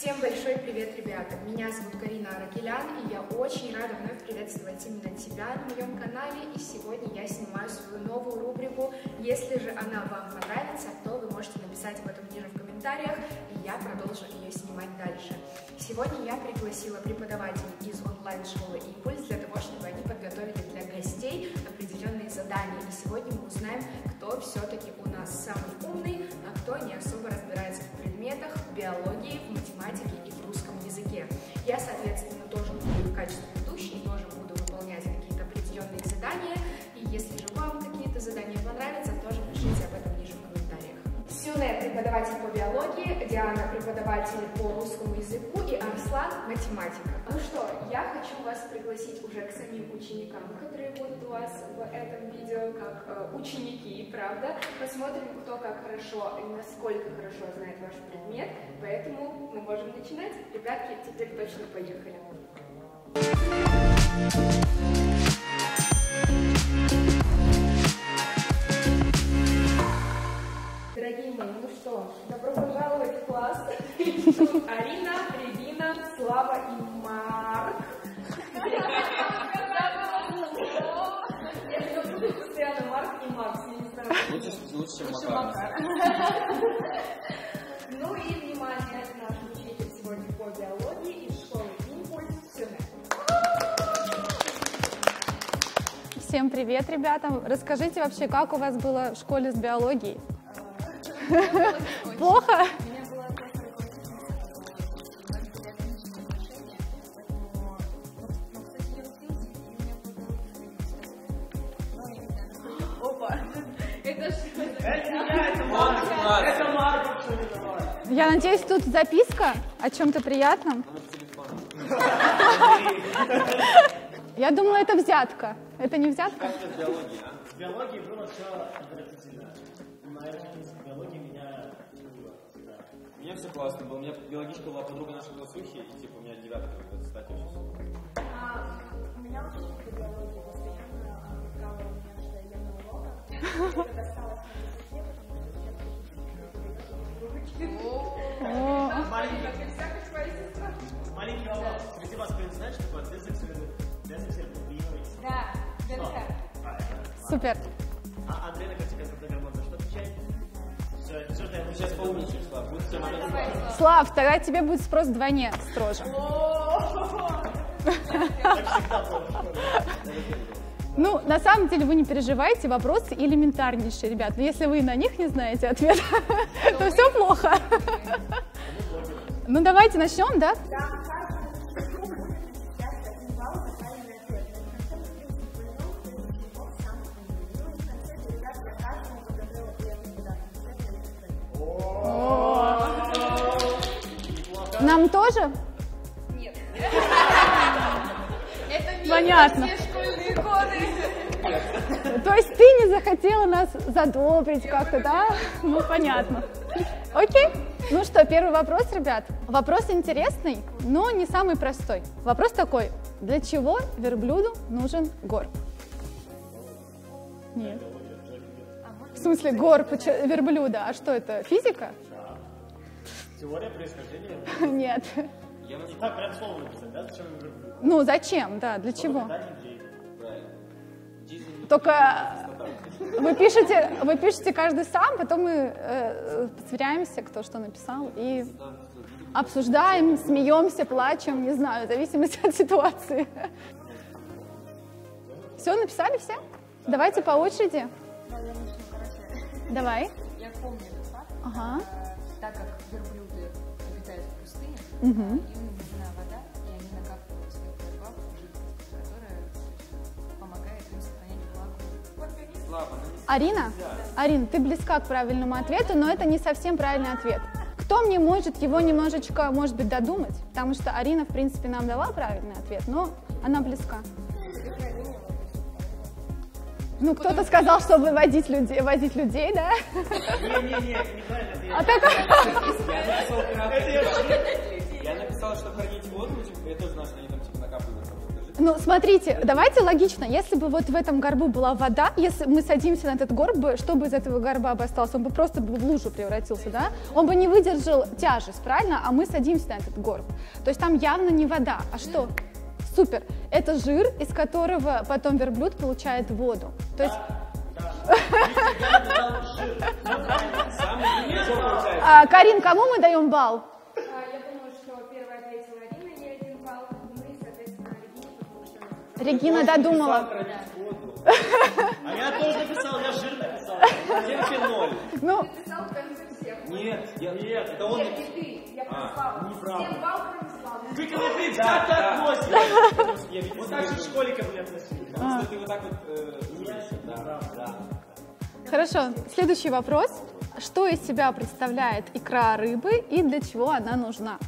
Всем большой привет, ребята! Меня зовут Карина Аракелян, и я очень рада вновь приветствовать именно тебя на моем канале. И сегодня я снимаю свою новую рубрику. Если же она вам понравится, то вы можете написать об этом ниже в комментариях, и я продолжу ее снимать дальше. Сегодня я пригласила преподавателей из онлайн-школы «Импульс» для того, чтобы они подготовили для гостей определенные задания. И сегодня мы узнаем, кто все-таки у нас самый умный, а кто не особо разбирается в предметах, в биологии, в математике и в русском языке. Я, соответственно, тоже буду в качестве ведущей, тоже буду выполнять какие-то определенные задания. И если же вам какие-то задания понравятся, Сюне – преподаватель по биологии, Диана – преподаватель по русскому языку и Арслан – математика. Ну что, я хочу вас пригласить уже к самим ученикам, которые будут у вас в этом видео, как э, ученики, правда? Посмотрим, кто как хорошо и насколько хорошо знает ваш предмет, поэтому мы можем начинать. Ребятки, теперь точно поехали. Мои, ну что, добро пожаловать в класс. Арина, Регина, Слава и Марк. Я буду постоянно Марк и Макс, я не знаю. Лучше, Макар. Ну и внимание, наш учитель сегодня по биологии из школы Импульс. Всем привет, ребята! Расскажите вообще, как у вас было в школе с биологией? Плохо? я надеюсь, тут записка о чем-то приятном. Я думала, это взятка. Это не взятка? Как это биология, а? В биологии было все отвратительно. Из биологии меня все классно было. У меня биологичка была подруга нашей классухи, и типа у меня девятка в статье сейчас. У меня учитель по биологии постоянно брала у меня ожидаемый урок. Это досталось мне потому что я О, Маленький, маленький вопрос. Среди вас кто-нибудь знает, что такое дезоксирбиновый? Да, ДНК. А, супер. А Андрей на картинке Слав. Тогда тебе будет спрос вдвойне строже. Ну, на самом деле вы не переживайте, вопросы элементарнейшие, ребят. Но если вы на них не знаете ответ, то все плохо. Ну, давайте начнем, да? Нам тоже? Нет. Понятно. школьные годы. То есть ты не захотела нас задобрить как-то, да? Ну, понятно. Окей. Ну что, первый вопрос, ребят. Вопрос интересный, но не самый простой. Вопрос такой. Для чего верблюду нужен горб? Нет. В смысле горб верблюда? А что это, физика? Теория происхождения. Нет. Я на Так, прям слово написать, да? Зачем? Ну, зачем, да, для чего? Только вы пишете, вы пишете каждый сам, потом мы э, сверяемся, кто что написал, и обсуждаем, смеемся, плачем, не знаю, в зависимости от ситуации. Все, написали все? Давайте по очереди. Давай. Я помню этот факт. Ага. Так как Мгм. им нужна вода, и они накапливают в своих горбах жидкость, которая помогает им сохранять влагу ну не Арина? Арина, ты близка к правильному ответу, но это не совсем правильный ответ. Кто мне может его немножечко, может быть, додумать? Потому что Арина, в принципе, нам дала правильный ответ, но она близка. Ну, кто-то сказал, что выводить людей, возить людей, да? Не-не-не, это неправильно. это я- А так... Написал, что хранить воду, типа, я тоже знаю, что они там типа накапливают. Ну, смотрите, давайте логично. Если бы вот в этом горбу была вода, если мы садимся на этот горб, что бы из этого горба бы осталось? Он бы просто в лужу превратился, да? Он бы не выдержал тяжесть, правильно? А мы садимся на этот горб. То есть там явно не вода. А что? Супер. Это жир, из которого потом верблюд получает воду. То есть. А, Карин, кому мы даем балл? Регина додумала. А я тоже написал, я жир написал. Оценки ноль. Ну, написал в конце всех. Нет, я, Нет, это он... Нет, не ты, я прослала. неправда. Всем балл, кроме Славы. Вы к Да, как ты относишься? Вот так же в школе ко мне относились. Потому что ты вот так вот... э, Да, да. хорошо. Следующий вопрос. Что из себя представляет икра рыбы и для чего она нужна?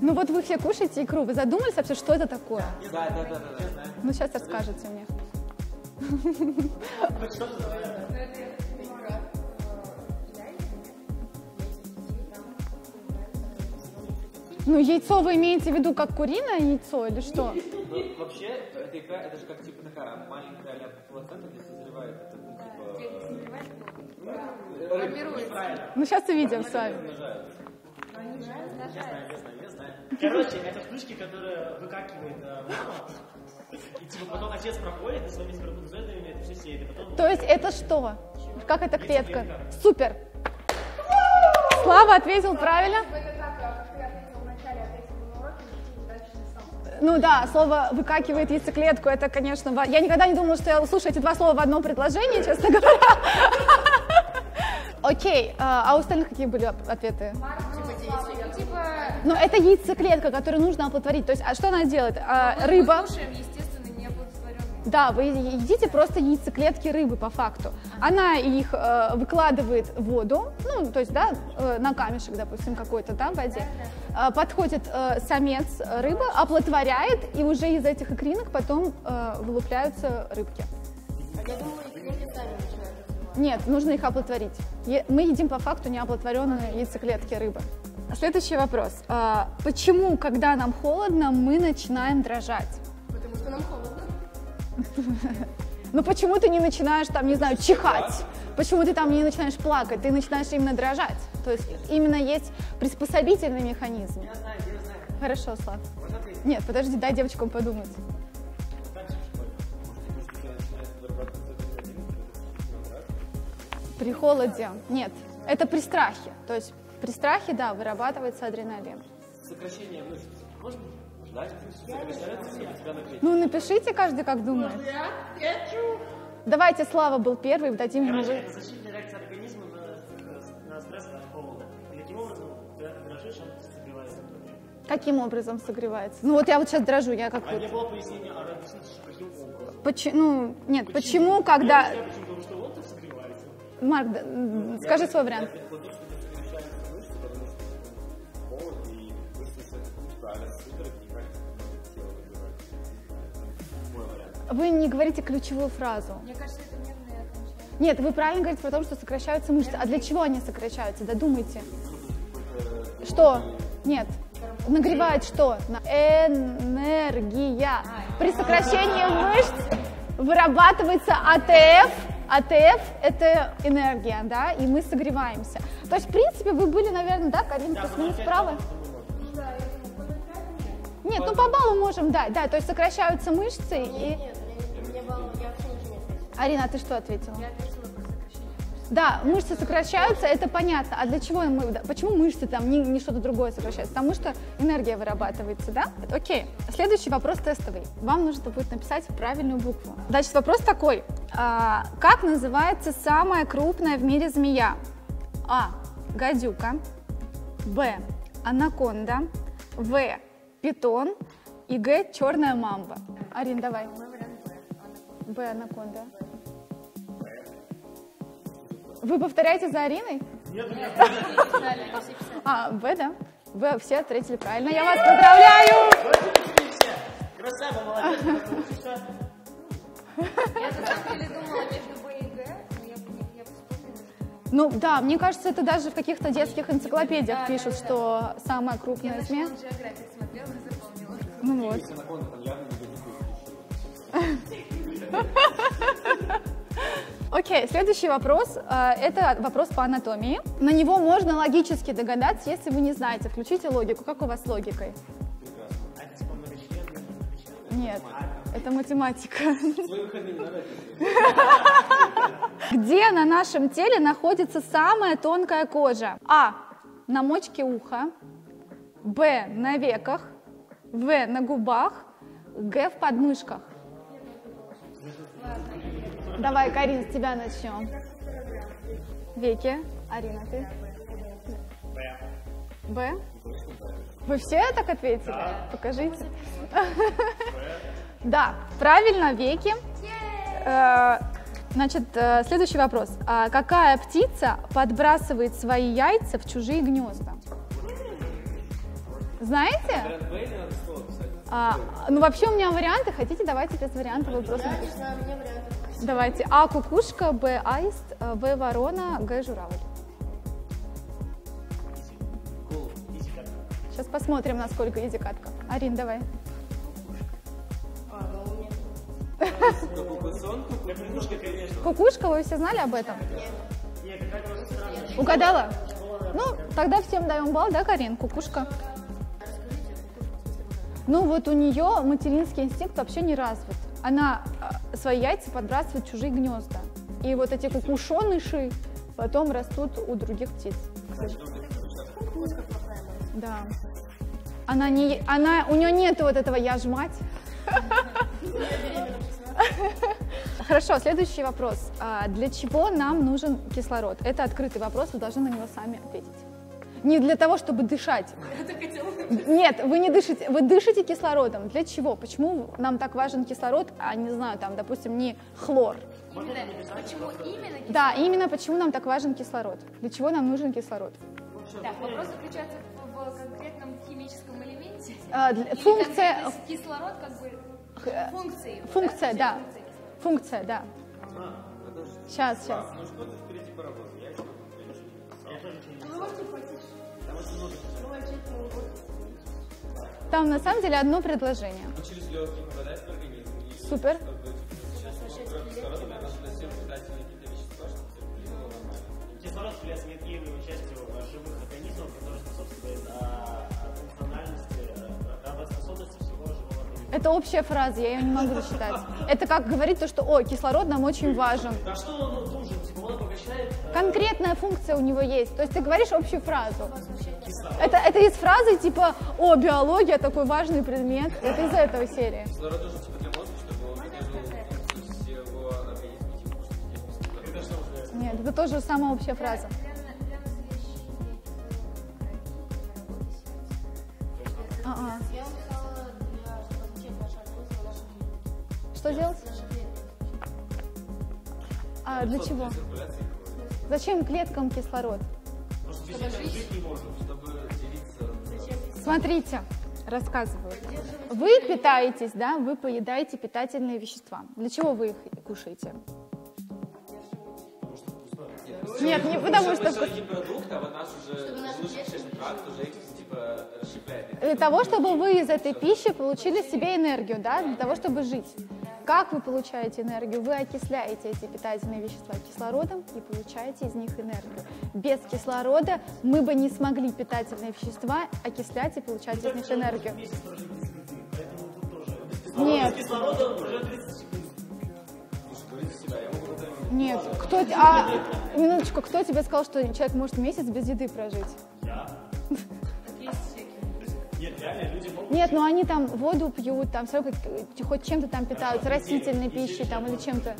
Ну вот вы все кушаете икру, вы задумались вообще, что это такое? Да, да, да, да, да. Ну сейчас расскажете мне. Ну яйцо вы имеете в виду как куриное яйцо или что? Ну, вообще, эта икра, это же как типа такая маленькая ля плацента, где созревает, это, ну, типа... э, рыба. Ну сейчас увидим с вами. Я знаю, я знаю, я знаю. Короче, это штучки, которые выкакивает э, мама. И типа потом отец проходит и своими сперматозоидами это все сеет. И потом То есть это что? Как это клетка? Супер! Слава ответил правильно. Ну да, слово выкакивает яйцеклетку, это, конечно, я никогда не думала, что я услышу эти два слова в одном предложении, честно говоря. Окей, а а у остальных какие были ответы? Типа, Ну, это яйцеклетка, которую нужно оплодотворить. То есть, а что она делает? А, рыба. Кушаем, естественно, неоплодотворенные. Да, вы едите просто яйцеклетки рыбы по факту. Она их э, выкладывает в воду, ну, то есть, да, э, на камешек, допустим, какой-то, да, в воде. Э, подходит э, самец рыбы, оплодотворяет, и уже из этих икринок потом э, вылупляются рыбки. Я думаю, икринки сами начинают развиваться. Нет, нужно их оплодотворить. Мы едим по факту неоплодотворенные яйцеклетки рыбы. Следующий вопрос. А, Почему, когда нам холодно, мы начинаем дрожать? Потому что нам холодно. Ну почему ты не начинаешь там, не знаю, чихать? Почему ты там не начинаешь плакать? Ты начинаешь именно дрожать. То есть именно есть приспособительный механизм. Я знаю, я знаю. Хорошо, Слав. Нет, подожди, дай девочкам подумать. При холоде. Нет, это при страхе. То есть при страхе, да, вырабатывается адреналин. Сокращение мышц. Можно. Ну, напишите каждый, как думает. Давайте, Слава был первый, дадим ему Короче, это защитная реакция организма на, на стресс от холода. И таким образом, когда ты дрожишь, он согревается. Каким образом согревается? Ну вот я вот сейчас дрожу, я как А вот... не было пояснения, а объясните, что каким образом. Почему, ну, нет, почему, когда... Я почему, потому что он согревается. Марк, да, скажи свой вариант. Потому Вы не говорите ключевую фразу. Мне кажется, это нервные окончания. Нет, вы правильно говорите про то, что сокращаются мышцы. А для чего они сокращаются? Додумайте. Что? Нет. Нагревает что? Энергия. При сокращении мышц вырабатывается АТФ. АТФ – это энергия, да, и мы согреваемся. То есть, в принципе, вы были, наверное, да, Карин, плюс-минус правы? Нет, ну по баллу можем дать, да, то есть сокращаются мышцы и... Нет, Арина, а ты что ответила? Я ответила про сокращение. Да, мышцы сокращаются, это понятно. А для чего мы, почему мышцы там, не, не что-то другое сокращаются? Потому что энергия вырабатывается, да? Окей. Следующий вопрос тестовый. Вам нужно будет написать правильную букву. Значит, вопрос такой. А, как называется самая крупная в мире змея? А. Гадюка. Б. Анаконда. В. Питон. И Г. Черная мамба. Арин, давай. Б. Анаконда. Вы повторяете за Ариной? Все писали. А, Б, да? Вы все ответили правильно. Я вас поздравляю! Красава, молодец. потому что Я на самом деле думала между Б и Г, но я бы не- я бы вспомнила, что... Ну да, мне кажется, это даже в каких-то детских энциклопедиях пишут, что самая Я крупная. National Geographic смотрела и запомнила. Ну вот. Окей, следующий вопрос. э, Это вопрос по анатомии. На него можно логически догадаться, если вы не знаете. Включите логику. Как у вас с логикой? Нет, это математика. Где на нашем теле находится самая тонкая кожа? А. На мочке уха. Б. На веках. В. На губах. Г. В подмышках. Давай, Карин, с тебя начнем. Веки. Арина, ты? Б. Вы все так ответили? Покажите. Да, правильно, веки. Э, Значит, э, следующий вопрос. А какая птица подбрасывает свои яйца в чужие гнезда? Знаете? А, ну, вообще у меня варианты. Хотите, давайте без вариантов. Вы просто напишите. Давайте. А кукушка, Б аист, э, В ворона, Г журавль. Сейчас посмотрим, насколько изи катка. Арин, давай. Кукушка, вы все знали об этом? Угадала? Ну, тогда всем даем балл, да, Карин? Кукушка. Ну, вот у нее материнский инстинкт вообще не развит. Она а, свои яйца подбрасывает в чужие гнезда. И вот эти кукушоныши потом растут у других птиц. Да. Она не, она, у нее нет вот этого «я ж мать». Хорошо, следующий вопрос. А, Для чего нам нужен кислород? Это открытый вопрос, вы должны на него сами ответить. Не для того, чтобы дышать. Нет, вы не дышите, вы дышите кислородом. Для чего? Почему нам так важен кислород, а не знаю, там, допустим, не хлор? Почему именно? Да, именно почему нам так важен кислород. Для чего нам нужен кислород? Так, вопрос заключается в, в конкретном химическом элементе. А, для- Или функция- кислород как бы Х- функции. его, Функция, да. функции. Функция, да. Сейчас, сейчас. Ну что-то впереди Там на самом деле одно предложение. Ну, через легкие попадает в организм. И Супер. Кислород является неотъемлемой частью живых организмов, который способствует а, функциональности, работоспособности всего живого организма. Это общая фраза, я ее не могу засчитать. Это как говорить то, что, о, кислород нам очень важен. А что он нужен? Э, Конкретная функция у него есть. То есть ты говоришь общую фразу. Это, это из фразы типа, о, биология такой важный предмет. Это из этого серии. Типа типа? Нет, это тоже самая общая фраза. Вопросы, наши Что делать? А для чего? Зачем клеткам кислород? чтобы делиться. Смотрите, рассказываю. Вы питаетесь, да, вы поедаете питательные вещества. Для чего вы их кушаете? Нет, не потому что... а типа. Для того, чтобы вы из этой пищи получили себе энергию, да, для того, чтобы жить. Как вы получаете энергию? Вы окисляете эти питательные вещества кислородом и получаете из них энергию. Без кислорода мы бы не смогли питательные вещества окислять и получать из них энергию. Нет, Кислорода уже 30 секунд. Говорите себя, я могу потом нет. Кто, а, минуточку, кто тебе сказал, что человек может месяц без еды прожить? Нет, реально, люди могут. Нет, ну они там воду пьют, там все как- хоть чем-то там питаются, растительной пищей там или чем-то.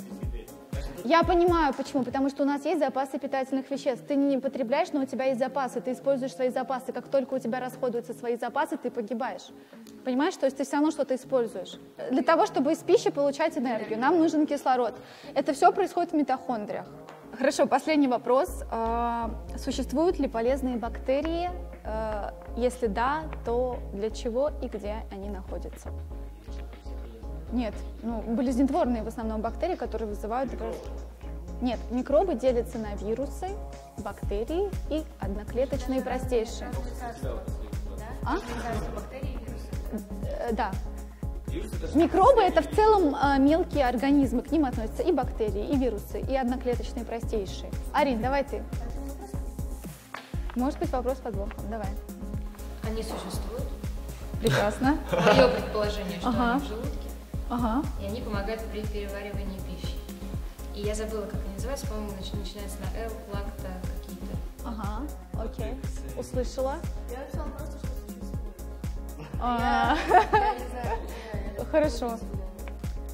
Я понимаю, почему. Потому что у нас есть запасы питательных веществ. Ты не потребляешь, но у тебя есть запасы. Ты используешь свои запасы. Как только у тебя расходуются свои запасы, ты погибаешь. Понимаешь? То есть ты все равно что-то используешь. Для того, чтобы из пищи получать энергию, нам нужен кислород. Это все происходит в митохондриях. Хорошо, последний вопрос. А, Существуют ли полезные бактерии? А, Если да, то для чего и где они находятся? Нет, ну, болезнетворные в основном бактерии, которые вызывают... Нет, микробы делятся на вирусы, бактерии и одноклеточные простейшие. А? Э, Да. Вирусы Микробы это в целом а, мелкие организмы, к ним относятся и бактерии, и вирусы, и одноклеточные простейшие. Арин, давай ты. Может быть вопрос с подвохом, давай. Они существуют. Прекрасно. Мое предположение, что Ага. они в желудке, Ага. и они помогают при переваривании пищи. И я забыла, как они называются, по-моему, нач- начинается на Л, лакта какие-то. Ага, окей. Услышала. Я написала просто, что существует. А, Я я- Хорошо.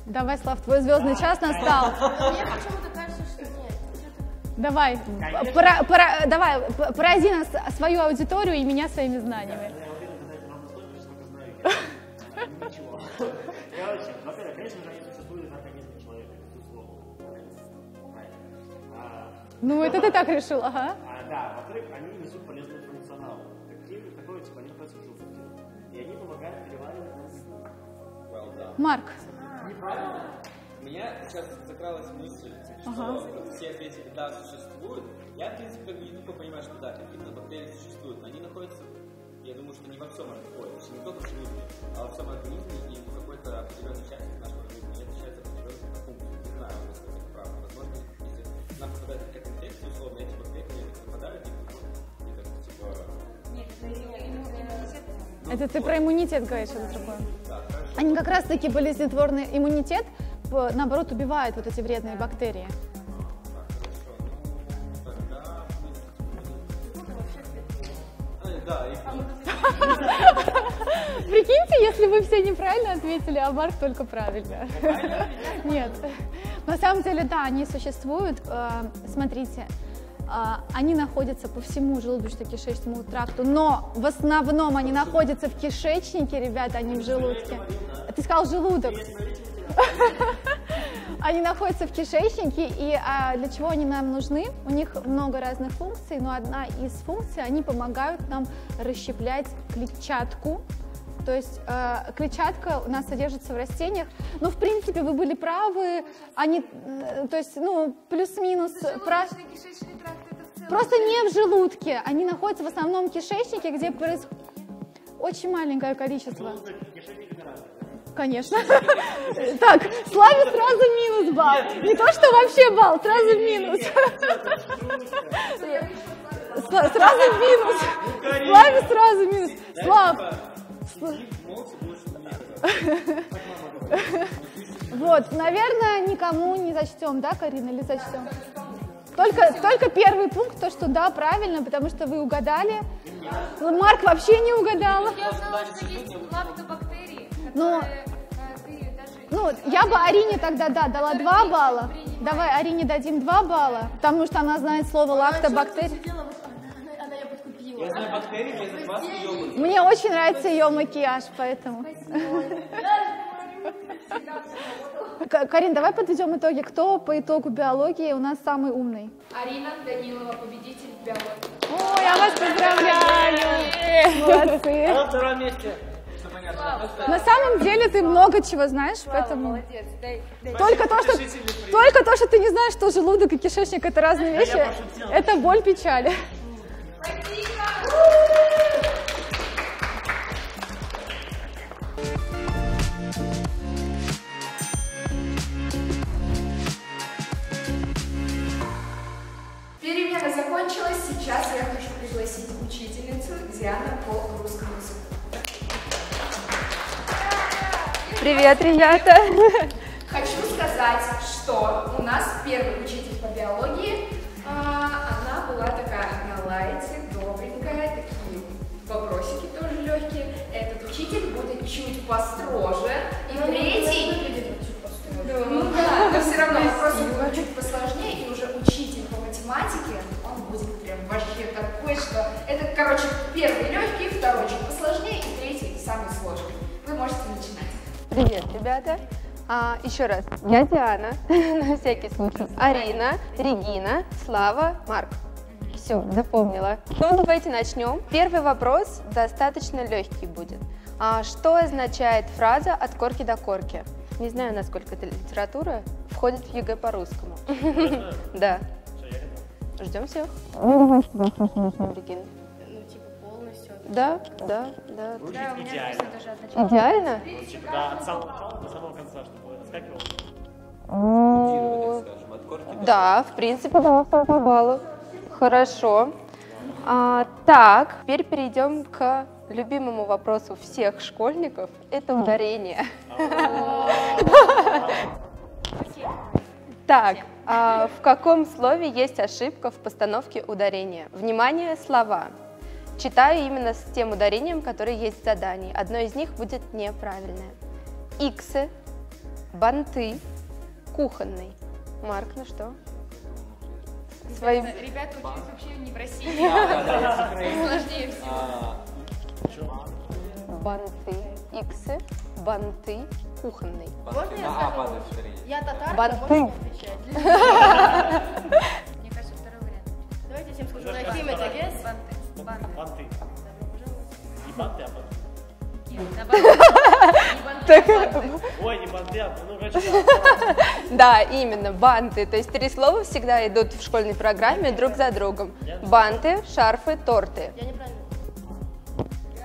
Давай, Слав, твой звездный час настал. Мне почему-то Давай, пора- пора- давай, порази нас, свою аудиторию и меня своими знаниями. Короче, во-первых, конечно же, человека, безусловно. Правильно. А, Ну, это ты так решил, ага. А, да, во-вторых, они несут полезный функционал. Такие, такой, типа, они находятся в желудке. И они помогают переваривать done. Марк, У меня сейчас закралась мысль, что Ага. все ответили «да, существуют». Я, в принципе, как бы не тупо понимаю, что да, какие-то бактерии существуют, но они находятся, я думаю, что не во всем организме, не только в желудке, а во всем организме и в какой-то определенной части нашего организма. И это считается определенной функцией. Не знаю, насколько это правда. Возможно, если нам попадает какая-то инфекция, условно, эти бактерии попадают и, и так, типа, это ты про иммунитет говоришь, это другое. да, хорошо. Они как раз-таки болезнетворный иммунитет, наоборот, убивают вот эти вредные бактерии. Э, Прикиньте, если вы все неправильно ответили, а Марк только правильно. Нет. На самом деле, да, они существуют. Э, Смотрите, а, они находятся по всему желудочно-кишечному тракту, но в основном они находятся в кишечнике, ребята, а не в желудке. Ты сказал желудок. Они находятся в кишечнике, и а, для чего они нам нужны? У них много разных функций, но одна из функций, они помогают нам расщеплять клетчатку. То есть э, клетчатка у нас содержится в растениях. Но, в принципе, вы были правы. Они, э, то есть, ну, плюс-минус... про-. Просто не в желудке. Они находятся в основном в кишечнике, где происходит очень маленькое количество. Конечно. Так, Славе сразу минус балл. Не то, что вообще балл, сразу минус. Сразу минус. Славе сразу минус. Слав, вот, наверное, никому не зачтем, да, Карина, или зачтем? Только, только первый пункт, то, что да, правильно, потому что вы угадали. Марк вообще не угадала. Я узнала, что есть лактобактерии, Ну, даже... Ну, я бы Арине тогда, да, дала 2 балла. Давай Арине дадим 2 балла, потому что она знает слово лактобактерия. Я знаю бактерии, я за вас ёбаю. Мне очень нравится ее макияж, поэтому. Карин, давай подведем итоги. Кто по итогу биологии у нас самый умный? Арина Данилова, победитель биологии. О, я вас поздравляю! Молодцы! на втором месте. На самом деле ты много чего знаешь, поэтому... Молодец, дай, дай. Только то, что, только то, что ты не знаешь, что желудок и кишечник это разные вещи, это боль печали. Перемена закончилась, сейчас я хочу пригласить учительницу Диана по русскому Привет, ребята! Хочу сказать, что у нас первый учитель по биологии, а, она была такая на лайте, добренькая, такие вопросики тоже легкие. Этот учитель будет чуть построже. И третий... Ну да, но все равно вопросы будут чуть посложнее, и уже учитель по математике, он будет прям вообще такой, что это, короче, первый легкий, второй чуть посложнее, и третий самый сложный. Вы можете начинать. Привет, ребята! А, еще раз, я Диана, на всякий случай. Арина, Регина, Слава, Марк. Все, запомнила. Ну, давайте начнем. Первый вопрос достаточно легкий будет. А, что означает фраза «от корки до корки»? Не знаю, насколько эта литература входит в ЕГЭ по-русскому. Да. Ждем всех. Регина. Да, да, да. Да, у меня идеально. написано даже от начала. Идеально? Вот, типа, да, от самого начала до самого конца, чтобы отскакивал. Ну, так скажем, от корки до Да, в принципе, да, по баллу. Хорошо. А, так, теперь перейдем к любимому вопросу всех школьников. Это ударение. Так, а в каком слове есть ошибка в постановке ударения? Внимание, слова. Читаю именно с тем ударением, которое есть в задании. Одно из них будет неправильное. Иксы, банты, кухонный. Марк, ну что? Свои... Ребята учились вообще не в России. Я. Сложнее всего. А, Банты, иксы, банты, кухонный. банты на А падает ударение. Я татарка, Банты. Мне кажется, второй вариант. Давайте я всем скажу. Нахим это гес. Банты. Банты. Банты. Не банты, а банты. Не банты, а банты. Ой, не банты, а ну, короче, да. Именно, банты. То есть три слова всегда идут в школьной программе друг за другом. Банты, шарфы, торты. Я неправильно.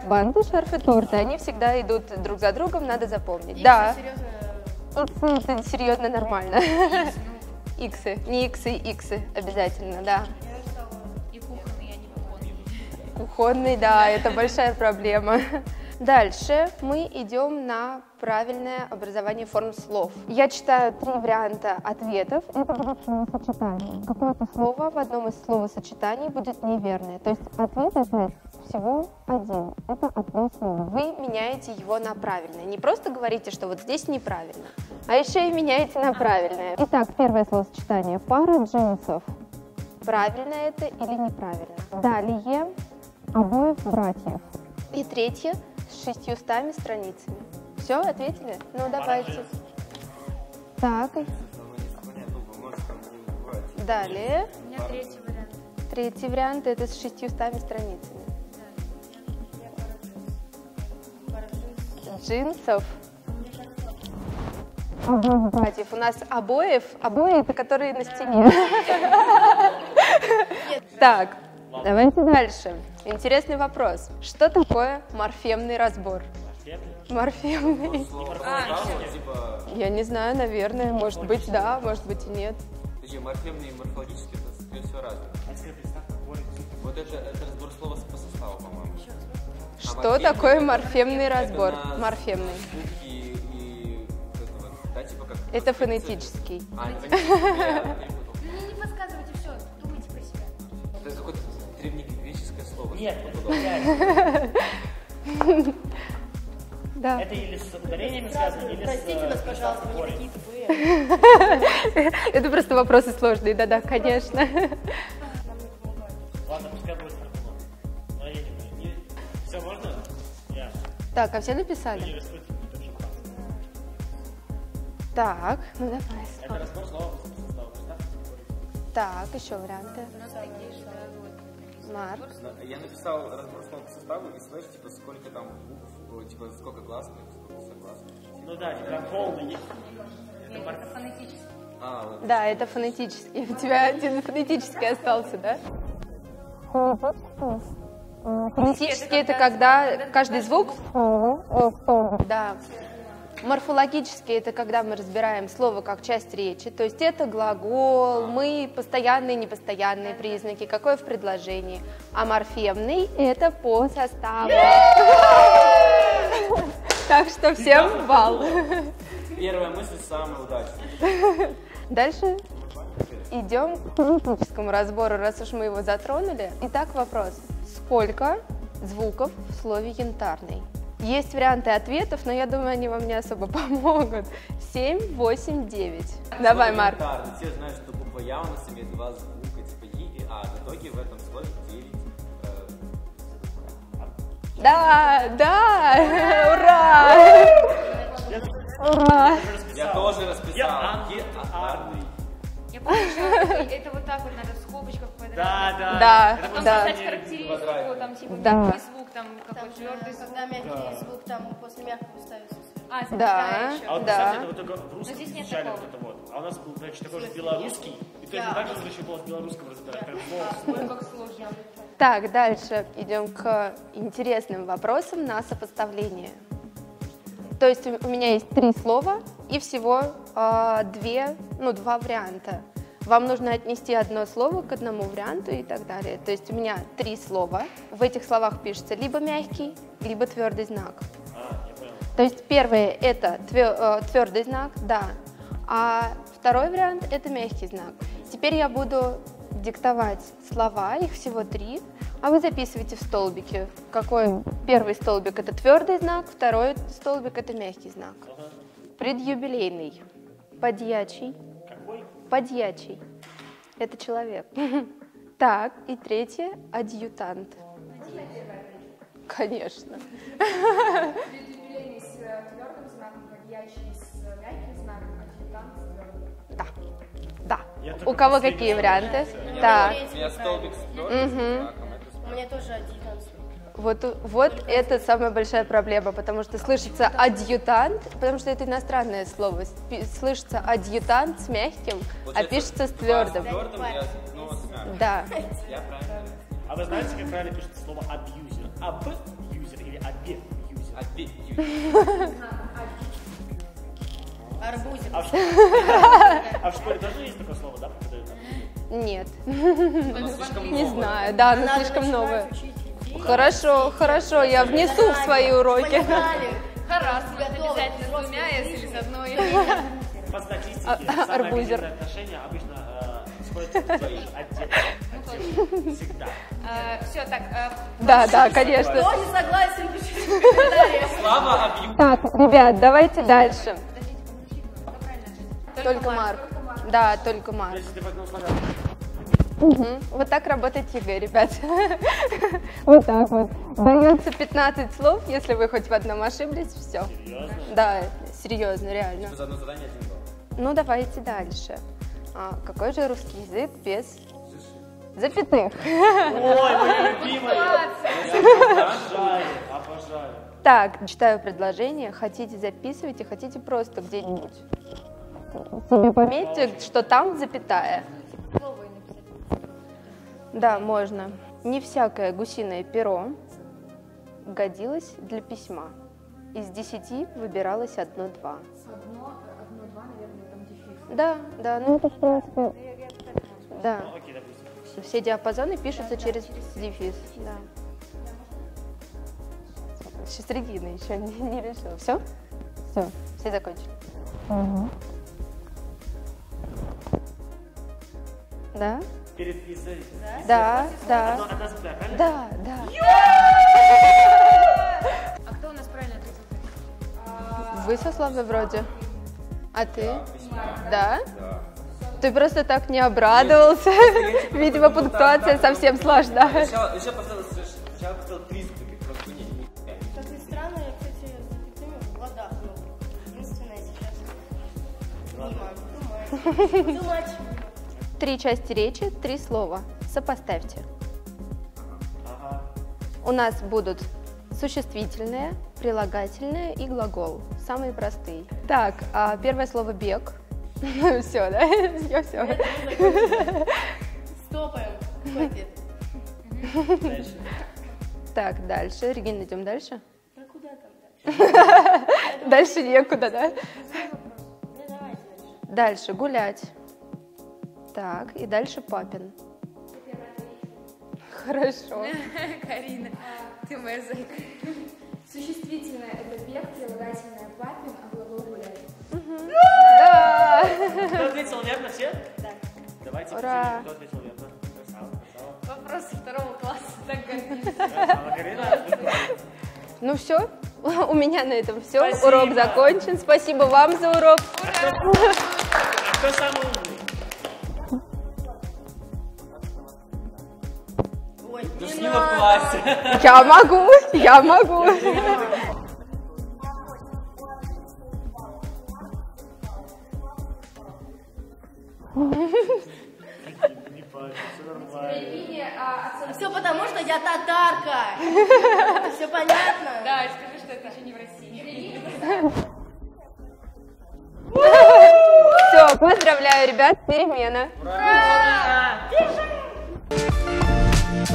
Банты, шарфы, торты. Они всегда идут друг за другом, надо запомнить. Да, Серьезно. нормально. Иксы, не иксы, иксы, обязательно, да. Кухонный, да, это большая проблема. Дальше мы идем на правильное образование форм слов. Я читаю три варианта ответов. Это словосочетание. Какое-то слово в одном из словосочетаний будет неверное. То есть ответ опять всего один. Это одно слово. Вы меняете его на правильное. Не просто говорите, что вот здесь неправильно, а еще и меняете на правильное. Итак, первое словосочетание. Пара джинсов. Правильно это или неправильно? Далее обоев братьев. И третье с шестьюстами страницами. Все, ответили? Ну, давайте. Так, далее. У меня третий вариант. Третий вариант это с шестьюстами страницами. Джинсов. Обоев братьев. У нас обоев, обои это которые на стене. Так, давайте дальше. Интересный вопрос. Что такое морфемный разбор? Морфемный. Я не знаю, наверное, может быть да, может быть и нет. подожди, морфемные и морфологические, это, скорее всего, разные. А. Вот это, это разбор слова по составу, по-моему. А Что морфемный такое морфемный разбор? Морфемный. звуки и вот это да, типа как... Это фонетический. А, какое-то древнегреческое слово. Нет, реально. Да. Это или с ударениями связано, или с... Простите э, нас, пожалуйста, корень. не такие тупые. Это просто вопросы сложные, да-да, конечно. Ладно, пускай будет Все, можно? Я. Так, а все написали? Так, ну давай. Это разбор слова. Так, еще варианты. Марк. Я написал разбор слова по составу и слэш, типа, сколько там букв, типа, сколько гласных, сколько согласных. Ну да, типа полный это фонетически. А, вот. Да, это фонетический. У тебя один фонетический остался, да? Фонетический это когда каждый звук Да. Морфологически это когда мы разбираем слово как часть речи, то есть это глагол, мы постоянные, непостоянные признаки, какое в предложении. А морфемный это по составу. Так что всем балл. Первая мысль самая удачная. Дальше идем к фонетическому разбору, раз уж мы его затронули. Итак, вопрос. Сколько звуков в слове янтарный? Есть варианты ответов, но я думаю, они вам не особо помогут. 7, 8, 9. Давай, Марк. Все знают, что буква Я у нас имеет два звука, типа И и А. В итоге в этом слове 9 Да, да, ура! Ура! Я тоже расписал. Я Это, вот так вот надо в скобочках квадрат. Да, да. Да, Это Потом да. писать характеристику, там типа Да. мягкий звук, там какой твердый звук. когда мягкий звук там после мягкого ставится. А, Да. еще. А вот Да. представьте, это вот только в русском здесь нет изучали вот это вот. А у нас был, значит, такой же белорусский, и То есть так же нужно еще голос белорусского разбирать, прям голос. Так, дальше идем к интересным вопросам на сопоставление. То есть у меня есть три слова и всего а, две, ну, два варианта. Вам нужно отнести одно слово к одному варианту и так далее. То есть у меня три слова. В этих словах пишется либо мягкий, либо твердый знак. А, я понял. То есть первое это твердый знак, да, а второй вариант это мягкий знак. Теперь я буду диктовать слова, их всего три, а вы записывайте в столбике. Какой первый столбик это твердый знак, второй столбик это мягкий знак. Предюбилейный, подьячий, Какой? подьячий. Это человек. Так, и третье адъютант. Конечно. Юбилейный с твердым знаком, подьячий с мягким знаком, адъютант с твердым. Да. Да. Я У кого какие варианты? Так. У меня столбик с твердым знаком, У меня тоже адъютант. Вот, вот это самая большая проблема, потому что слышится адъютант, потому что это иностранное слово, слышится адъютант с мягким, а пишется с твердым. С твердым и одно с мягким. Да. Я правильно? А вы знаете, как правильно пишется слово абьюзер? Аб-юзер или абе-юзер? Опять Арбузик. А в, школе... а в школе тоже есть такое слово, да, преподают? Нет, Оно слишком не новое. знаю, да, оно слишком новое. учить. Хорошо, хорошо, я внесу в свои уроки. Готовы. обязательно с двумя, если с одной. По статистике, А- самое агрессивное отношение обычно э, сходится в отделы. Отделы. Всегда. Все, так, э, Да, да, конечно. Кто не согласен. Слава объем. Так, ребят, давайте дальше. Только Марк. Да, только Марк. Мгм. Вот так работает ЕГЭ, ребят. Вот так вот. Дается 15 слов, если вы хоть в одном ошиблись, все. Серьезно? Да, серьезно, реально. За одно задание один балл. Ну, давайте дальше. А, какой же русский язык без запятых? Ой, моя любимая. Обожаю, обожаю. Так, читаю предложение. Хотите записывайте, хотите просто где-нибудь. Себе пометьте, что там запятая. Да, можно. Не всякое гусиное перо годилось для письма. Из десяти выбиралось одно-два. одно, одно, наверное, там дефис. Да, да, ну это в принципе... Да, Ну, окей, допустим. все диапазоны пишутся через дефис. Да. Сейчас Регина еще не, не решила. Все? Все, все закончили. Да? Перед из-за... Да, да, Одна, одна запятая, правильно? да, да. А кто у нас правильно ответил? Вы со Славой вроде. А ты? Да? Ты просто так не обрадовался. Видимо, пунктуация совсем сложна. Сначала, еще поставил, три запятых, просто не, Как ни странно, я, кстати, запятыми в водах много. Единственное сейчас. Мимо. Думаю. Думать. Три части речи, три слова. Сопоставьте. Ага. У нас будут существительное, прилагательное и глагол. Самые простые. Так, а первое слово бег. Все, да? Все, все. Стопаем. Хватит. Дальше. Так, дальше. Регина, идем дальше? Ну куда там дальше? Дальше некуда, да? Ну. Дальше гулять. Так, и дальше папин. Хорошо. Карина, ты моя зайка. Существительное – это бег, прилагательное папин, а глагол гулять. Да. Кто ответил верно, все? Да. Давайте Ура. кто ответил верно. Красава, красава. Вопрос второго класса, так Карина. Ну все, у меня на этом все. Спасибо. Урок закончен. Спасибо вам за урок. А кто самый умный? Ой, не надо. Я могу, я могу. Не парься, все нормально. Все потому, что я татарка. Все понятно? Да, скажи, что это еще не в России. Все, Поздравляю, ребят, перемена. Ну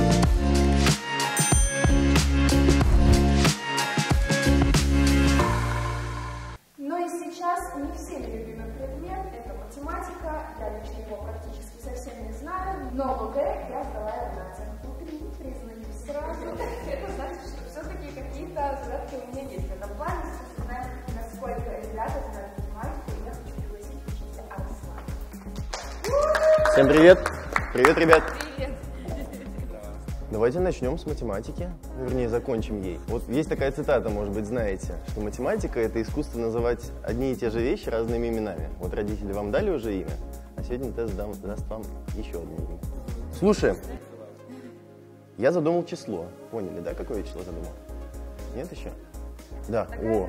и сейчас не всеми любимый предмет – это математика. Я лично его практически совсем не знаю, но ОГЭ я сдала на оценку 3, признаюсь сразу. Это значит, что все-таки какие-то задатки у меня есть в этом плане. Собственно, насколько ребята знают математику, я хочу пригласить учителя Арслана. Всем привет! Привет, ребят! Давайте начнем с математики, вернее, закончим ей. Вот есть такая цитата, может быть, знаете, что математика – это искусство называть одни и те же вещи разными именами. Вот родители вам дали уже имя, а сегодня тест дам- даст вам еще одно имя. Слушаем. Я задумал число. Поняли, да, какое я число задумал? Нет еще? Да, о,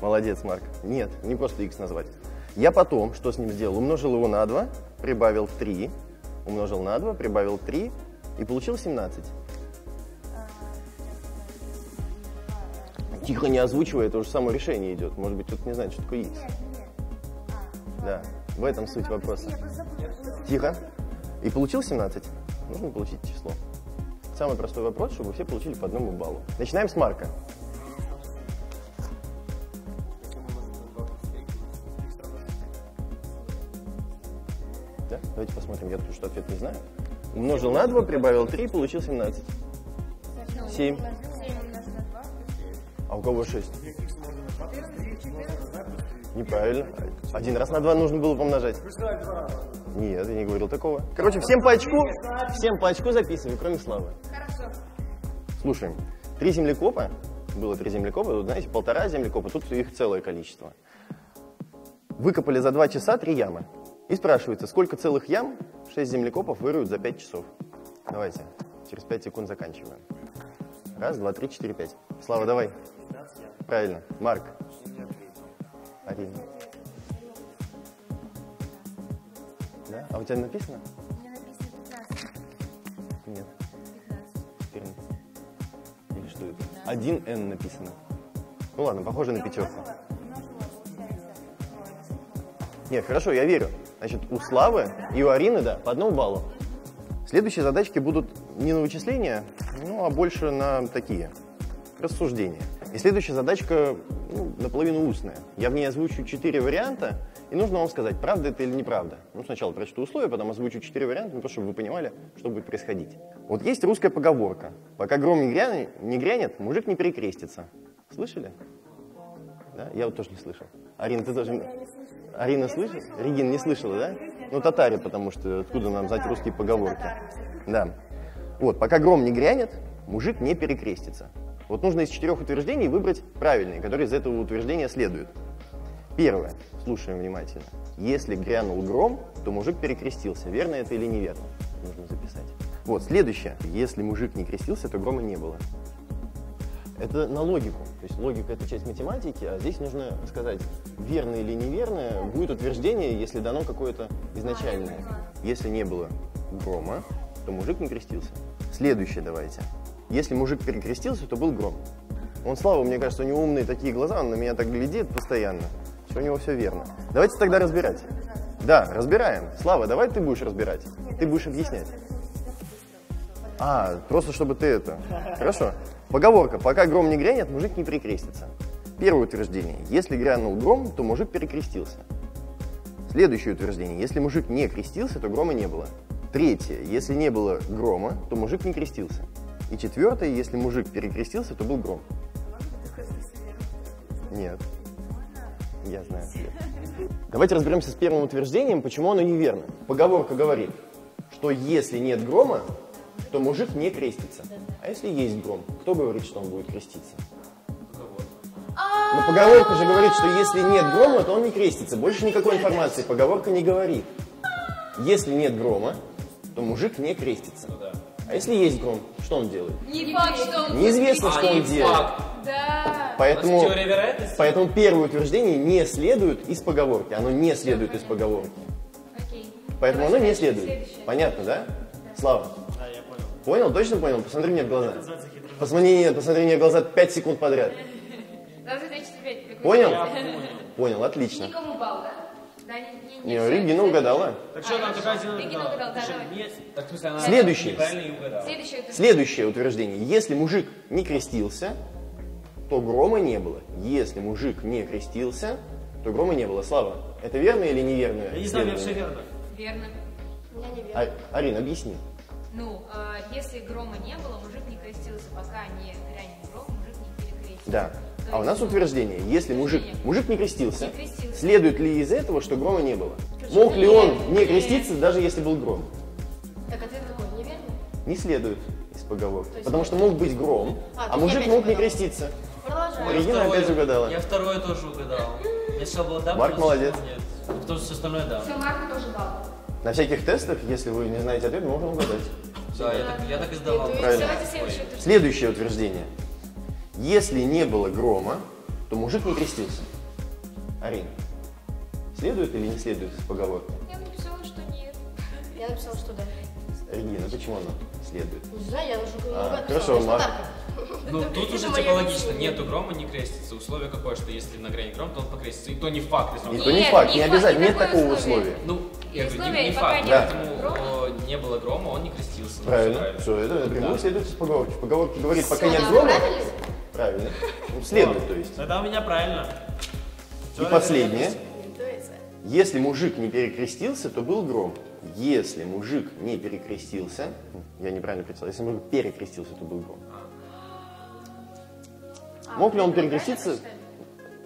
молодец, Марк. Нет, не просто x назвать. Я потом, что с ним сделал? Умножил его на 2, прибавил 3, умножил на 2, прибавил 3 и получил 17. Тихо, не озвучивай, это уже само решение идет. Может быть, кто-то не знает, что такое x. Да, в этом суть вопроса. Тихо. И получил 17. Нужно получить число. Самый простой вопрос, чтобы все получили по одному баллу. Начинаем с Марка. Да? Давайте посмотрим, я тут что ответ не знаю. Умножил на 2, прибавил 3, получил 17. 7. А у кого 6? Неправильно. Один раз на 2 нужно было помножать. Нет, я не говорил такого. Короче, всем по очку, всем по очку записывай, кроме Славы. Слушаем. Три землекопа, было три землекопа, вот знаете, полтора землекопа, тут их целое количество. Выкопали за два часа три ямы. И спрашивается, сколько целых ям 6 землекопов выруют за 5 часов. Давайте, через 5 секунд заканчиваем. Раз, два, три, четыре, пять. Слава, давай. Правильно. Марк. Арина. Да? А у тебя написано? Нет. 14. Или что это? Один N написано. Ну ладно, похоже на пятерку. Нет, хорошо, я верю. Значит, у Славы и у Арины, да, по одному баллу. Следующие задачки будут не на вычисления, ну, а больше на такие, рассуждения. И следующая задачка ну, наполовину устная. Я в ней озвучу четыре варианта, и нужно вам сказать, правда это или неправда. Ну, сначала прочту условия, потом озвучу четыре варианта, ну, просто чтобы вы понимали, что будет происходить. Вот есть русская поговорка. Пока гром не грянет, не грянет мужик не перекрестится. Слышали? Да? Я вот тоже не слышал. Арина, ты тоже... Арина слышала? Регина не слышала, да? Ну, татари, потому что откуда нам знать русские поговорки? Да. Вот, пока гром не грянет, мужик не перекрестится. Вот нужно из четырех утверждений выбрать правильные, которые из этого утверждения следуют. Первое. Слушаем внимательно. Если грянул гром, то мужик перекрестился. Верно это или неверно? Нужно записать. Вот, следующее. Если мужик не крестился, то грома не было. Это на логику. То есть логика это часть математики, а здесь нужно сказать, верно или неверно будет утверждение, если дано какое-то изначальное. Если не было грома, то мужик не крестился. Следующее давайте. Если мужик перекрестился, то был гром. Он, Слава, мне кажется, у него умные такие глаза, он на меня так глядит постоянно. Все у него все верно. Давайте тогда разбирать. Да, разбираем. Слава, давай ты будешь разбирать. Ты будешь объяснять. А, просто чтобы ты это... Хорошо. Поговорка. Пока гром не грянет, мужик не перекрестится. Первое утверждение. Если грянул гром, то мужик перекрестился. Следующее утверждение. Если мужик не крестился, то грома не было. Третье. Если не было грома, то мужик не крестился. И четвертое. Если мужик перекрестился, то был гром. Нет. Я знаю ответ. Давайте разберемся с первым утверждением, почему оно неверно. Поговорка говорит, что если нет грома, то мужик не крестится. А если есть гром, кто говорит, что он будет креститься? Но поговорка же говорит, что если нет грома, то он не крестится. Больше никакой информации поговорка не говорит. Если нет грома, то мужик не крестится. А если есть гром, что он делает? Не факт, что он... Неизвестно, что он делает. Да. Поэтому, поэтому первое утверждение не следует из поговорки. Оно не следует из поговорки. Окей. Поэтому оно не следует. Понятно, да? Слава, понял. Точно понял? Посмотри мне в глаза. Называется хитрый Посмотри, посмотри мне в глаза 5 секунд подряд. Понял? Понял, отлично. Никому балл, да? Да, не, не, Не, Регина угадала. Так что А, там такая Регина угадала, да. Нет. Следующее Следующее утверждение. Если мужик не крестился, то грома не было. Если мужик не крестился, то грома не было. Слава, это верно или неверно? Я не знаю, меня все верно. верно. У меня неверно. А- Арина, объясни. Ну, э, если грома не было, мужик не крестился, пока не грянет гром, мужик не перекрестится. Да. То А у нас утверждение. Если мужик, мужик не крестился, Не крестился. следует ли из этого, что грома не было? Мог ли он не креститься, даже если был гром? Так, ответ какой? Неверно? Не следует из поговорки. есть- Потому что мог быть гром, А, а мужик мог не креститься. Продолжаем. Регина опять угадала. Я второе тоже угадал. Сначала было да, Марк молодец. нет. Потому что все остальное да. Все, Марк тоже дал. На всяких тестах, если вы не знаете ответ, можно угадать. Да, я так, я так и сдавал. Правильно. Следующее утверждение. Следующее утверждение. Если не было грома, то мужик не крестился. Арин, следует или не следует из поговорки? Я написала, что нет. Я написала, что да. Регина, почему она следует? Не знаю, я уже А, написала. хорошо, Марк. Ну, тут уже типа логично. Нету грома, не крестится. Условие какое, что если на грани гром, то он покрестится. И то не факт, если он И то не факт, не обязательно, нет такого условия. Ну, я говорю, не, не пока факт, нет поэтому о, не было грома, он не крестился. Ну, Правильно. Все, это Да. следует поговорке говорит, пока нет да, грома. правильно? Ну, следует, то есть. Тогда у меня правильно. И последнее. Если мужик не перекрестился, то был гром. Если мужик не перекрестился, я неправильно представил, если мужик перекрестился, то был гром. Мог ли он перекреститься?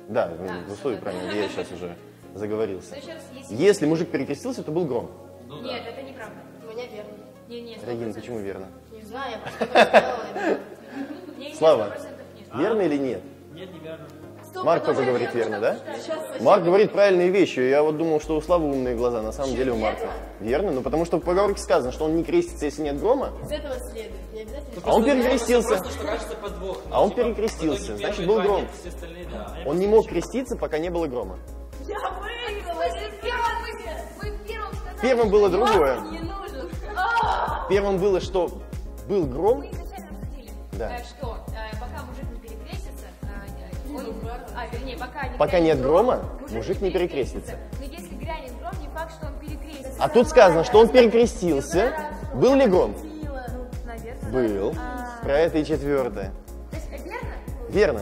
Да, в условии правильно, я сейчас уже заговорился. Еще раз, если... Если мужик перекрестился, то был гром. Ну да. Нет, это неправда. У меня верно. Не, не, Регина, почему верно? Не знаю, я просто сделала. Слава. 100% нет. Верно или нет? Нет, неверно. Марк только говорит верно, да? Марк говорит правильные вещи. Я вот думал, что у Славы умные глаза, на самом деле у Марка. Верно? Ну потому что в поговорке сказано, что он не крестится, если нет грома, Из этого следует. Не обязательно. а он перекрестился. А он Типа, перекрестился, итоге значит, был гром. Он не мог креститься, пока не было грома. Я выиграла! Вы первым сказали, Первым было другое. Не нужен. Первым было, что был гром. мы изначально обсудили, Да. э, что э, пока мужик не перекрестится, э, он- а, вернее, пока, не Пока нет гром, грома, мужик не перекрестится. Но если грянет гром, не факт, что он перекрестится. А тут сказано, что он перекрестился. Был ли гром? Ну, наверное, Был. А, Про это и четвертое. То есть, верно? Верно.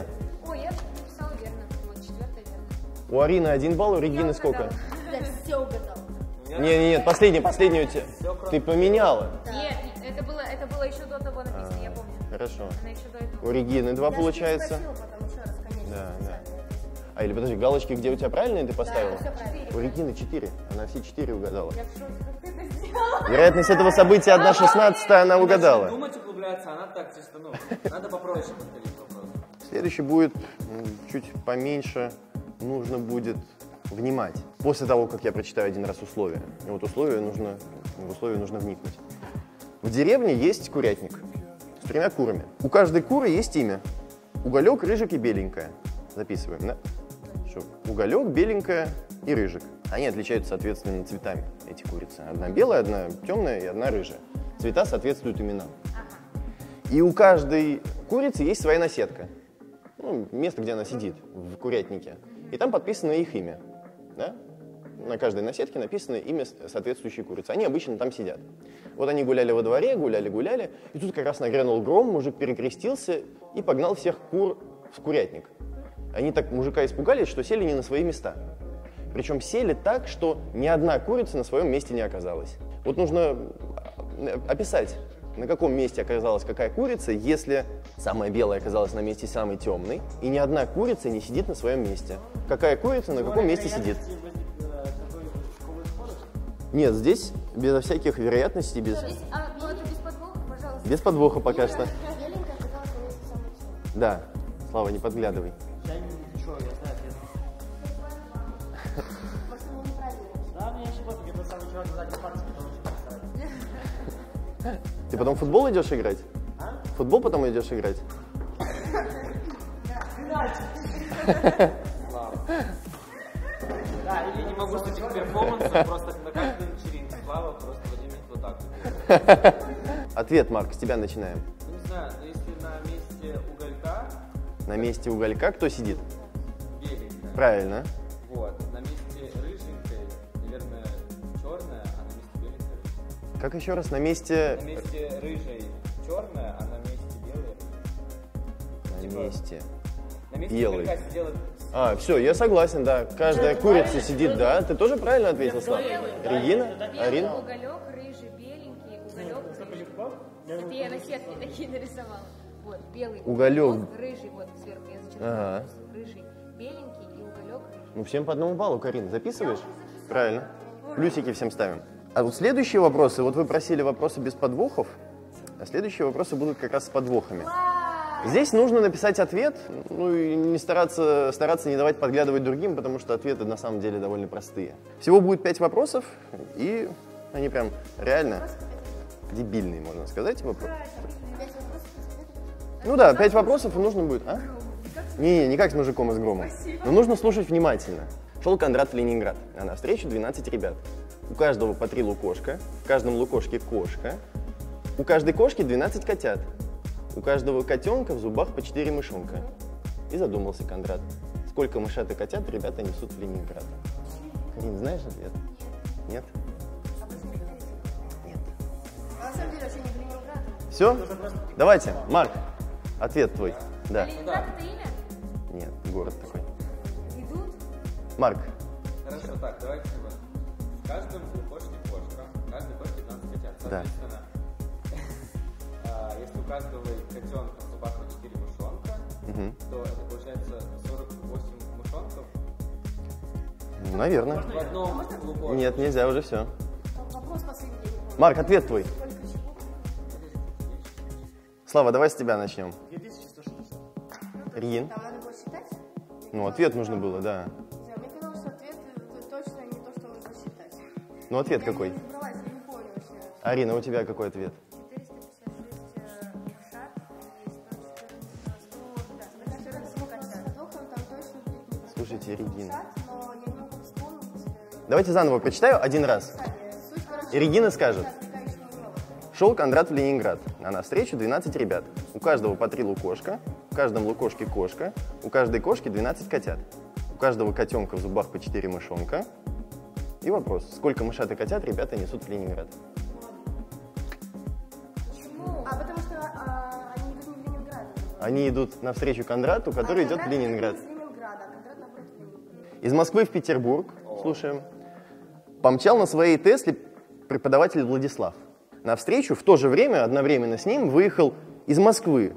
У Арины один балл, у Регины сколько? Я все угадал. Нет, нет, нет, последний, последний у тебя. Ты поменяла. Нет, это было, это было еще до того написано, я помню. Хорошо. Она еще до этого. У Регины два Даже не получается. спросила раз. Да, да. А или подожди, галочки, где у тебя правильные ты поставила? все правильно. У Регины 4. Она все 4 угадала. Я в шоке, как ты это сделала. Вероятность этого события 1 16 она угадала. Думать углубляться, она так чисто, ну, надо попроще повторить вопрос. Следующий будет чуть поменьше. Нужно будет внимать. После того, как я прочитаю один раз условия. И вот условия нужно, в условия нужно вникнуть. В деревне есть курятник с тремя курами. У каждой куры есть имя. Уголек, рыжик и беленькая. Записываем, да? Что уголек, беленькая и рыжик. Они отличаются, соответственно, цветами, эти курицы. Одна белая, одна темная и одна рыжая. Цвета соответствуют именам. И у каждой курицы есть своя наседка. Ну, место, где она сидит, в курятнике. И там подписано их имя. Да? На каждой наседке написано имя соответствующей курицы. Они обычно там сидят. Вот они гуляли во дворе, гуляли-гуляли, и тут как раз нагрянул гром, мужик перекрестился и погнал всех кур в курятник. Они так мужика испугались, что сели не на свои места. Причем сели так, что ни одна курица на своем месте не оказалась. Вот нужно э, описать, на каком месте оказалась какая курица, если самая белая оказалась на месте самой темной, и ни одна курица не сидит на своем месте. Какая курица на каком месте сидит? Нет, здесь безо всяких вероятностей, без, А, ну это без подвоха, пожалуйста. без подвоха пока что. Беленькая оказалась на месте самой темной. Да, Слава, не подглядывай. Ты потом в футбол идешь играть? А? В футбол потом идешь играть? Да, или не могу с этих просто на каждой вечеринке Слава просто где-нибудь вот так. Ответ, Марк, с тебя начинаем. Ну, не знаю, но если на месте уголька... На месте уголька кто сидит? Беленькая. Правильно. Вот, на месте рыженькой, наверное, черная, а на месте беленькая Как еще раз, на месте... На месте рыжей черная, а на месте белой. На месте. На месте Белый. сидела А, все, я согласен, да. Каждая курица сидит, да. Ты тоже правильно ответил, Слава? Регина? Арина? Уголек, рыжий, беленький, уголек, рыжий. Это я на сетке такие нарисовала. Вот, белый Уголек. рыжий, вот сверху я зачеркнула. Ага. Рыжий, беленький и уголек. Ну, всем по одному баллу, Карина. Записываешь? Правильно. Плюсики всем ставим. А вот следующие вопросы, вот вы просили вопросы без подвохов, а следующие вопросы будут как раз с подвохами. Здесь нужно написать ответ, ну и не стараться, стараться не давать подглядывать другим, потому что ответы на самом деле довольно простые. Всего будет пять вопросов, и они прям реально дебильные, можно сказать, вопросы. Ну да, пять вопросов и нужно будет, а? Не, не как с мужиком из грома. Но нужно слушать внимательно. Шел Кондрат в Ленинград, а навстречу 12 ребят. У каждого по три лукошка, в каждом лукошке кошка. У каждой кошки 12 котят. У каждого котенка в зубах по 4 мышонка. И задумался Кондрат. Сколько мышат и котят ребята несут в Ленинград? Карин, знаешь ответ? Нет? Нет. На самом деле вообще не Ленинград. Все? Давайте, Марк, ответ твой. Да. Ленинград это имя? Нет, город такой. Идут? Марк, Хорошо, так, давайте. В каждом кошке кошка, в каждой кошке 12 котят. Да. Соответственно, а, если у каждого котенка по 4 мышонка, Мгм. то это получается 48 мышонков наверное. в одном лукошке. Нет, нельзя уже все. Вопрос последний. Марк, ответ твой. Слава, давай с тебя начнем. 2160. Регин. Там надо было считать? Ну, ответ нужно было, да. Ну, ответ Я какой? не разобралась, я не помню вообще. Арина, у тебя какой ответ? 456 мышат и 114 Ну, Слушайте, Регина. Э, Давайте заново прочитаю один раз. И Регина скажет. Шел Кондрат в Ленинград, а навстречу 12 ребят. У каждого по три лукошка, в каждом лукошке кошка, у каждой кошки 12 котят. У каждого котенка в зубах по 4 мышонка. И вопрос, сколько мышат и котят ребята несут в Ленинград? А потому что а, они идут не в Ленинград. Они идут навстречу Кондрату, который А идет в Ленинград. Из Ленинграда, а Кондрат наоборот в Ленинград. Из Москвы в Петербург, слушаем, помчал на своей Тесле преподаватель Владислав. Навстречу в то же время, одновременно с ним, выехал из Москвы,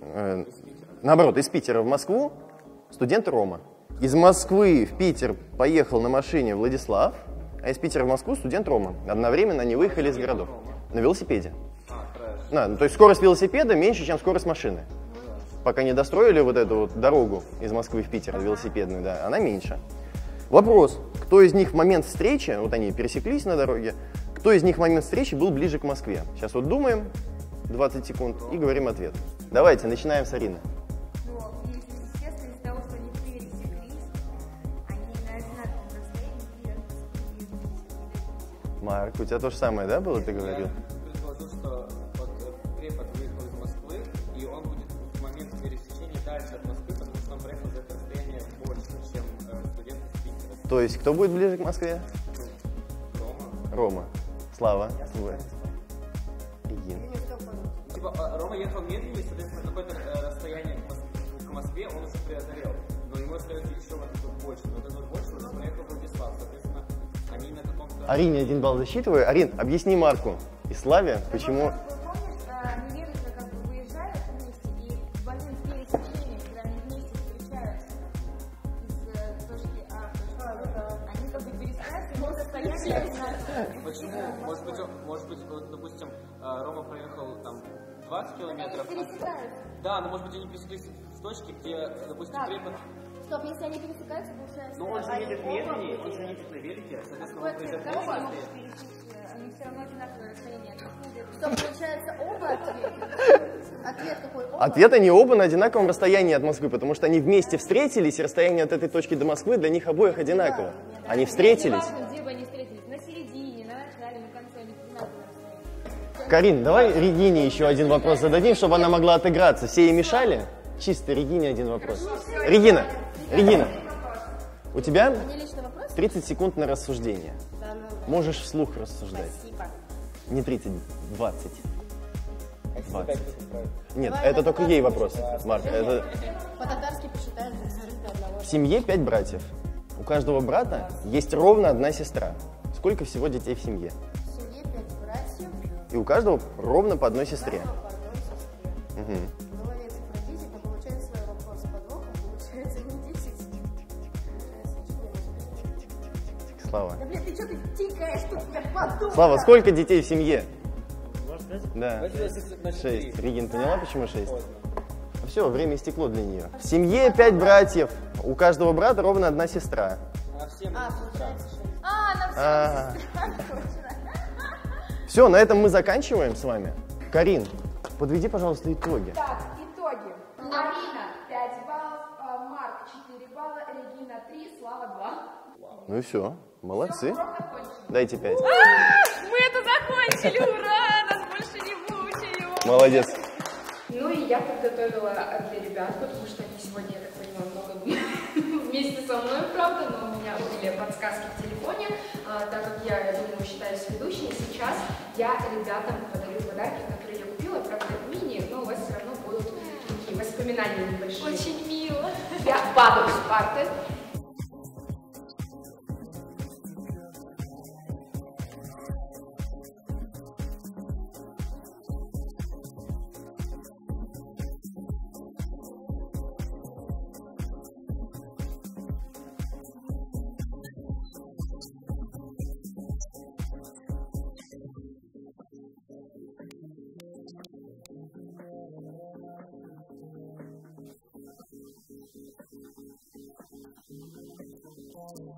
э, наоборот, из Питера в Москву студент Рома. Из Москвы в Питер поехал на машине Владислав, а из Питера в Москву студент Рома. Одновременно они выехали из городов. На велосипеде. Да, ну, то есть скорость велосипеда меньше, чем скорость машины. Пока не достроили вот эту вот дорогу из Москвы в Питер, велосипедную, да, она меньше. Вопрос, кто из них в момент встречи, вот они пересеклись на дороге, кто из них в момент встречи был ближе к Москве? Сейчас вот думаем, 20 секунд, и говорим ответ. Давайте, начинаем с Арины. Марк, у тебя то же самое, да, было, ты говорил? Я предположил, что вот э, препод выехал из Москвы, и он будет в момент пересечения дальше от Москвы, потому что он проехал за это расстояние больше, чем э, студент из Питера. То есть, кто будет ближе к Москве? Рома. Рома. Слава. твой. Регин. Типа, а, Рома ехал медленнее, соответственно, какое-то э, расстояние к, Мос- к Москве он уже преодолел. Но ему остается еще вот больше. Но это Арине один балл засчитываю. Арин, объясни Марку и Славе, почему... если они пересекаются, получается... Но он же они едет оба медленнее, он же едет на велике, соответственно, он произойдет Как они? Они все равно одинаковое расстояние от Москвы. Стоп, получается, оба ответа? Ответ какой? Оба? Ответ они оба на одинаковом расстоянии от Москвы, потому что они вместе встретились, и расстояние от этой точки до Москвы для них обоих одинаково. Они встретились. Неважно, где бы они встретились, на середине, на начале, на конце, они одинаковое расстояние. Карин, давай Регине еще один вопрос зададим, чтобы она могла отыграться. Все ей мешали? Чисто Регине один вопрос. Регина, Регина, у тебя Мне лично вопрос? 30 секунд на рассуждение. Да, ну, Можешь вслух рассуждать. спасибо. Не 30, 20. А если 20. опять исправить? Нет, Давай это только ей вопрос, Марк. Это По-татарски посчитаем одного. в семье 5 братьев. У каждого брата есть ровно одна сестра. Сколько всего детей в семье? В семье пять братьев, И у каждого ровно по одной сестре. каждого Слава. Да блин, ты что ты тикаешь тут как подумка? Слава, сколько детей в семье? Можно сказать? Да. Шесть. Регин, поняла, почему шесть? Поздно. Все, время истекло для нее. В семье пять братьев. У каждого брата ровно одна сестра. А всем А, получается 6. А, нам А. Все, на этом мы заканчиваем с вами. Карин, подведи, пожалуйста, итоги. Так, итоги. Арина 5 баллов, а, Марк 4 балла, Регина 3, Слава 2. Ну и все, молодцы. Дайте пять. Мы это закончили, ура! Нас больше не мучают! Молодец. Ну и я подготовила для ребят, потому что они сегодня, я так понимаю, много вместе со мной, правда, но у меня были подсказки в телефоне, А, так как я, я думаю, считаюсь ведущей, сейчас я ребятам подарю подарки, которые я купила, правда, мини, но у вас все равно будут такие воспоминания небольшие. Очень мило. Я падаю с парты. Ну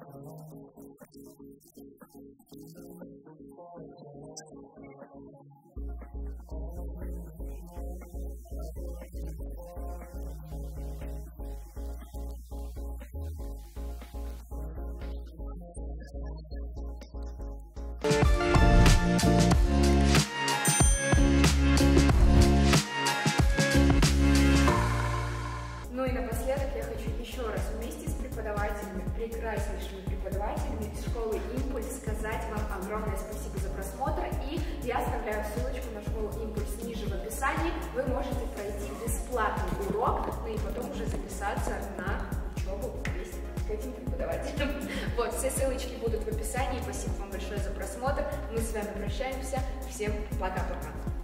Вы можете пройти бесплатный урок, ну и потом уже записаться на учебу вместе к этим преподавателям. Вот, все ссылочки будут в описании. Спасибо вам большое за просмотр. Мы с вами прощаемся. Всем пока-пока.